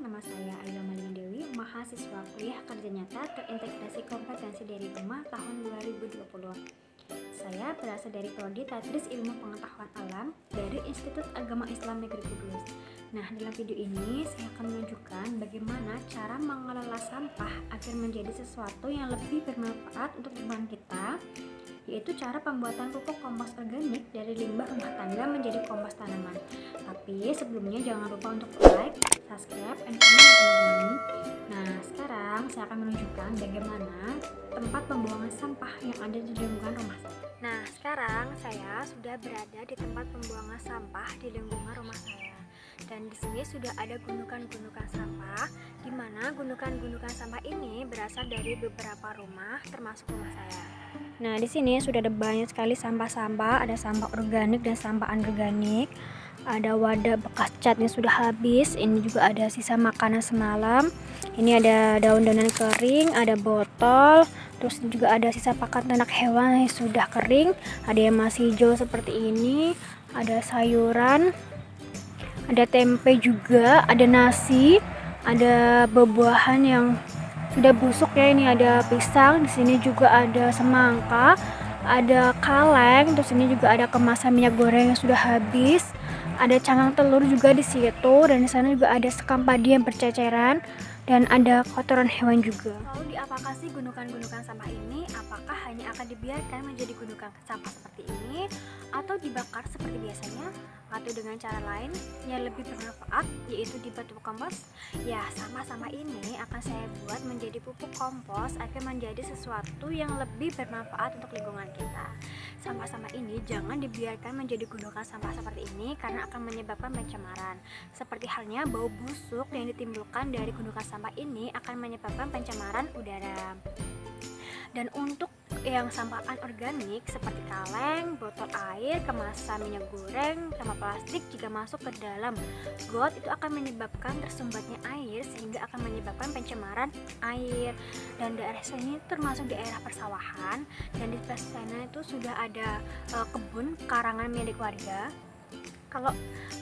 nama saya Ayu Malin Dewi, mahasiswa kuliah kerja nyata terintegrasi kompetensi dari rumah tahun 2020. Saya berasal dari Prodi Tadris Ilmu Pengetahuan Alam dari Institut Agama Islam Negeri Kudus. Nah, dalam video ini saya akan menunjukkan bagaimana cara mengelola sampah agar menjadi sesuatu yang lebih bermanfaat untuk lingkungan kita, yaitu cara pembuatan pupuk kompos organik dari limbah rumah tangga menjadi kompos tanaman. Tapi sebelumnya jangan lupa untuk like, subscribe, and comment ya teman-teman. Nah, sekarang saya akan menunjukkan bagaimana tempat pembuangan sampah yang ada di lingkungan rumah saya. Nah, sekarang saya sudah berada di tempat pembuangan sampah di lingkungan rumah saya. Dan di sini sudah ada gundukan-gundukan sampah, di mana gundukan-gundukan sampah ini berasal dari beberapa rumah, termasuk rumah saya. Nah, di sini sudah ada banyak sekali sampah-sampah, ada sampah organik dan sampah anorganik. Ada wadah bekas cat yang sudah habis. Ini juga ada sisa makanan semalam. Ini ada daun-daunan kering, ada botol, terus juga ada sisa pakan ternak hewan yang sudah kering. Ada yang masih hijau seperti ini, ada sayuran, ada tempe juga, ada nasi, ada buah-buahan yang sudah busuk ya ini. Ada pisang di sini juga ada semangka ada kaleng terus ini juga ada kemasan minyak goreng yang sudah habis. Ada cangkang telur juga di situ dan di sana juga ada sekam padi yang berceceran dan ada kotoran hewan juga. Lalu diapakah sih gundukan-gundukan sampah ini? Apakah hanya akan dibiarkan menjadi gundukan sampah seperti ini atau dibakar seperti biasanya atau dengan cara lain yang lebih bermanfaat yaitu dibuat pupuk kompos? Ya, sama-sama ini akan saya buat menjadi pupuk kompos agar menjadi sesuatu yang lebih bermanfaat untuk lingkungan kita. Sampah-sampah ini jangan dibiarkan menjadi gundukan sampah seperti ini karena akan menyebabkan pencemaran. Seperti halnya bau busuk yang ditimbulkan dari gundukan sampah sampah ini akan menyebabkan pencemaran udara. Dan untuk yang sampah anorganik seperti kaleng, botol air, kemasan minyak goreng, sampah plastik jika masuk ke dalam got itu akan menyebabkan tersumbatnya air sehingga akan menyebabkan pencemaran air. Dan daerah sini termasuk daerah persawahan dan di sana itu sudah ada uh, kebun karangan milik warga kalau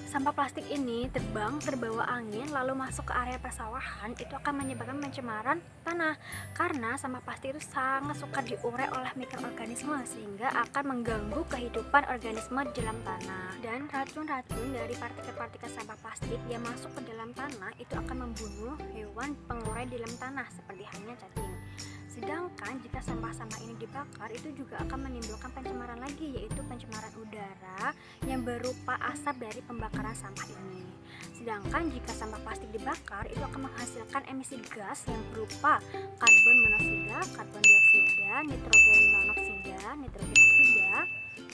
sampah plastik ini terbang terbawa angin lalu masuk ke area persawahan itu akan menyebabkan pencemaran tanah. Karena sampah plastik itu sangat suka diurai oleh mikroorganisme sehingga akan mengganggu kehidupan organisme di dalam tanah. Dan racun-racun dari partikel-partikel sampah plastik yang masuk ke dalam tanah itu akan membunuh hewan pengurai di dalam tanah seperti halnya cacing Sedangkan jika sampah-sampah ini dibakar itu juga akan menimbulkan pencemaran lagi yaitu pencemaran udara yang berupa asap dari pembakaran sampah ini. Sedangkan jika sampah plastik dibakar itu akan menghasilkan emisi gas yang berupa karbon monoksida, karbon dioksida, nitrogen monoksida, nitrogen oksida,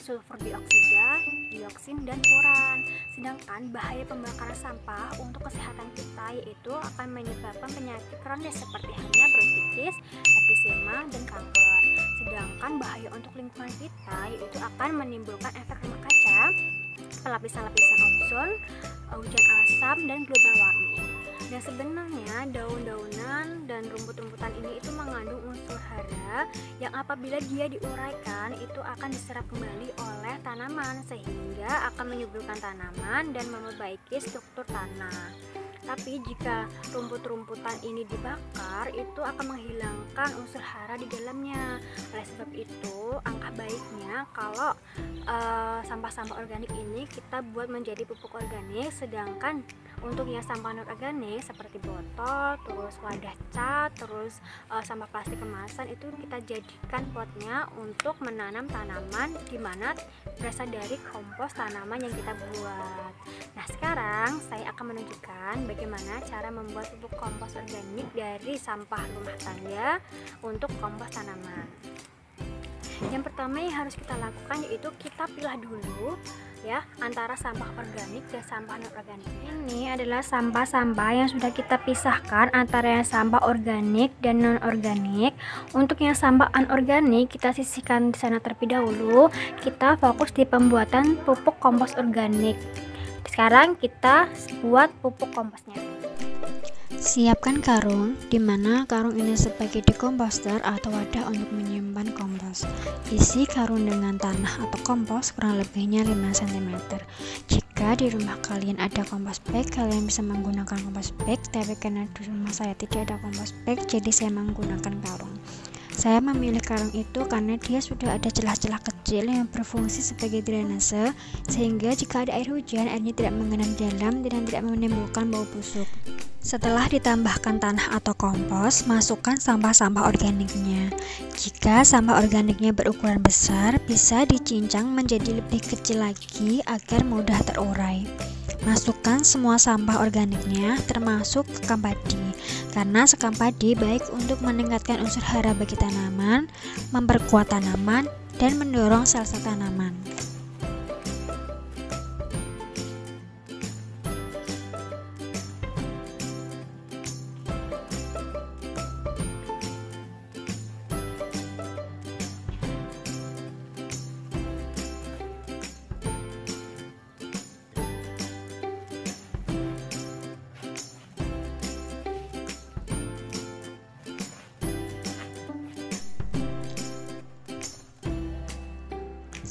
sulfur dioksida, dioksin, dan furan. Sedangkan bahaya pembakaran sampah untuk kesehatan kita yaitu akan menyebabkan penyakit kronis seperti halnya bronkitis, emfisema, dan kanker. Sedangkan bahaya untuk lingkungan kita yaitu akan menimbulkan efek rumah kaca, pelapisan-lapisan ozon, hujan asam, dan global warming. Dan sebenarnya daun-daunan dan rumput-rumputan ini itu mengandung unsur hara yang apabila dia diuraikan itu akan diserap kembali oleh tanaman sehingga akan menyuburkan tanaman dan memperbaiki struktur tanah. Tapi jika rumput-rumputan ini dibakar, itu akan menghilangkan unsur hara di dalamnya. Oleh sebab itu, angka kalau eh, sampah-sampah organik ini kita buat menjadi pupuk organik, sedangkan untuk yang sampah non organik seperti botol, terus wadah cat, terus uh, sampah plastik kemasan itu kita jadikan potnya untuk menanam tanaman di mana berasal dari kompos tanaman yang kita buat. Nah, sekarang saya akan menunjukkan bagaimana cara membuat pupuk kompos organik dari sampah rumah tangga untuk kompos tanaman. Yang pertama yang harus kita lakukan yaitu kita pilah dulu ya antara sampah organik dan sampah non organik. Ini adalah sampah-sampah yang sudah kita pisahkan antara yang sampah organik dan non organik. Untuk yang sampah anorganik kita sisihkan di sana terlebih dahulu. Kita fokus di pembuatan pupuk kompos organik. Sekarang kita buat pupuk komposnya. Siapkan karung, di mana karung ini sebagai dekomposter atau wadah untuk menyimpan kompos. Isi karung dengan tanah atau kompos kurang lebihnya 5 cm. Jika di rumah kalian ada kompas bag, kalian bisa menggunakan kompas bag, tapi karena di rumah saya tidak ada kompas bag, jadi saya menggunakan karung. Saya memilih karung itu karena dia sudah ada celah-celah kecil yang berfungsi sebagai drainase, sehingga jika ada air hujan, airnya tidak mengenam dalam dan tidak menimbulkan bau busuk. Setelah ditambahkan tanah atau kompos, masukkan sampah-sampah organiknya. Jika sampah organiknya berukuran besar, bisa dicincang menjadi lebih kecil lagi agar mudah terurai. Masukkan semua sampah organiknya termasuk kekam padi karena sekam padi baik untuk meningkatkan unsur hara bagi tanaman, memperkuat tanaman, dan mendorong sel-sel tanaman.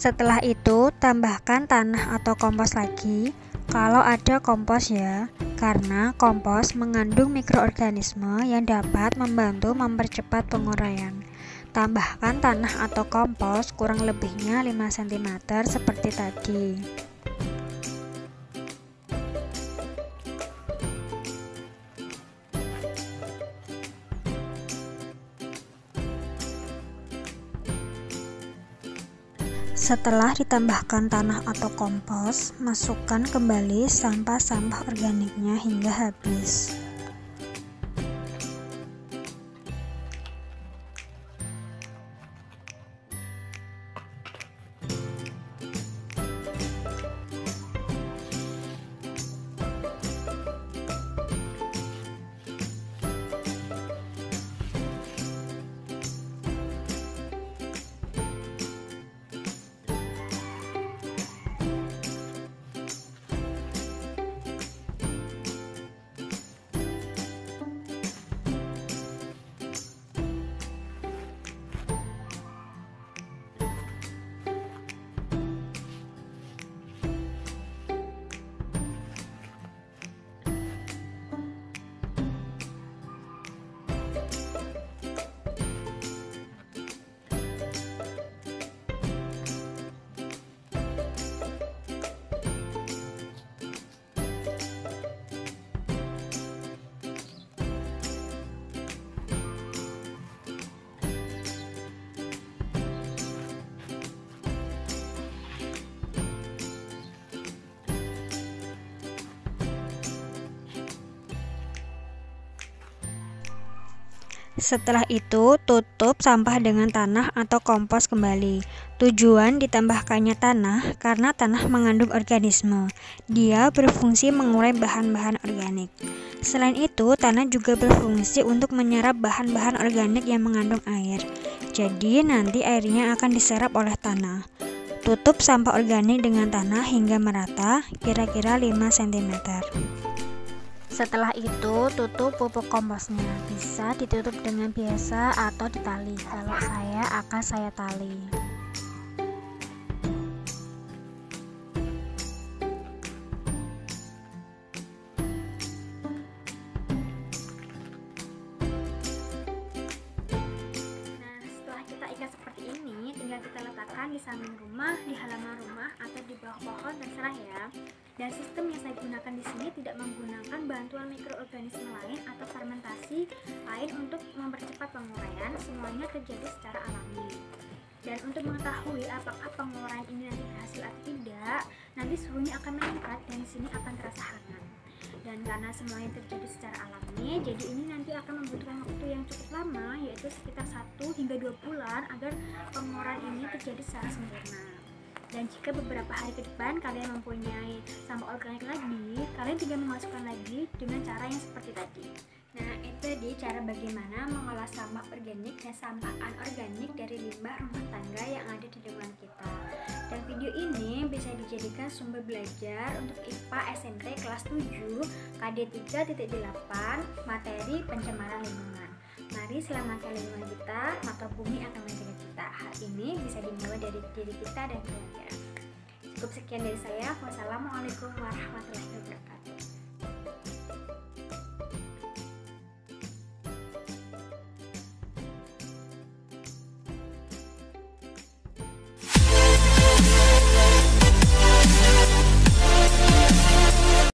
Setelah itu, tambahkan tanah atau kompos lagi. Kalau ada kompos ya, karena kompos mengandung mikroorganisme yang dapat membantu mempercepat penguraian. Tambahkan tanah atau kompos kurang lebihnya 5 cm seperti tadi. Setelah ditambahkan tanah atau kompos, masukkan kembali sampah-sampah organiknya hingga habis. Setelah itu, tutup sampah dengan tanah atau kompos kembali. Tujuan ditambahkannya tanah karena tanah mengandung organisme. Dia berfungsi mengurai bahan-bahan organik. Selain itu, tanah juga berfungsi untuk menyerap bahan-bahan organik yang mengandung air. Jadi, nanti airnya akan diserap oleh tanah. Tutup sampah organik dengan tanah hingga merata, kira-kira 5 cm. Setelah itu, tutup pupuk komposnya. Bisa ditutup dengan biasa atau ditali. Kalau saya akan saya tali. Di samping rumah, di halaman rumah, atau di bawah pohon, terserah ya. Dan sistem yang saya gunakan di sini tidak menggunakan bantuan mikroorganisme lain atau fermentasi lain untuk mempercepat penguraian, semuanya terjadi secara alami. Dan untuk mengetahui apakah penguraian ini nanti berhasil atau tidak, nanti suhunya akan meningkat dan di sini akan terasa hangat. Dan karena semuanya terjadi secara alami, jadi ini nanti akan membutuhkan waktu yang cukup lama, yaitu sekitar 1 hingga 2 bulan agar penguraian ini terjadi secara sempurna. Dan jika beberapa hari ke depan kalian mempunyai sampah organik lagi kalian tinggal memasukkan lagi dengan cara yang seperti tadi nah itu tadi cara bagaimana mengolah sampah organik dan sampah anorganik dari limbah rumah tangga yang ada di lingkungan kita dan video ini bisa dijadikan sumber belajar untuk IPA SMP kelas 7 KD 3.8 materi pencemaran lingkungan Mari selamatkan lingkungan kita, maka bumi akan menjaga kita. Hal ini bisa dimulai dari diri kita dan keluarga. Cukup sekian dari saya. Wassalamualaikum warahmatullahi wabarakatuh.